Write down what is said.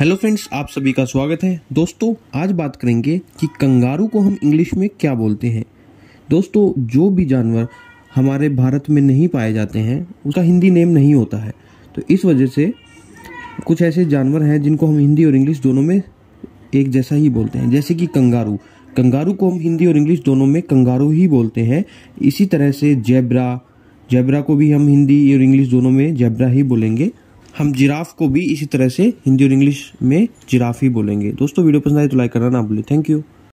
Hello friends, आप सभी का स्वागत है। दोस्तों, आज बात करेंगे कि कंगारू को हम इंग्लिश में क्या बोलते हैं। दोस्तों, जो भी जानवर हमारे भारत में नहीं पाए जाते हैं उसका हिंदी नेम नहीं होता है। तो इस वजह से कुछ ऐसे जानवर हैं जिनको हम हिंदी और इंग्लिश दोनों में एक जैसा ही बोलते हैं। जैसे कि कंगारू। कंगारू को हम हिंदी और इंग्लिश दोनों में कंगारू ही बोलते हैं। इसी तरह से जेब्रा। जेब्रा को भी हम हिंदी और इंग्लिश दोनों में जेब्रा ही बोलेंगे। हम जिराफ को भी इसी तरह से हिंदी और इंग्लिश में जिराफ ही बोलेंगे। दोस्तों, वीडियो पसंद आए तो लाइक करना ना भूलें। Thank you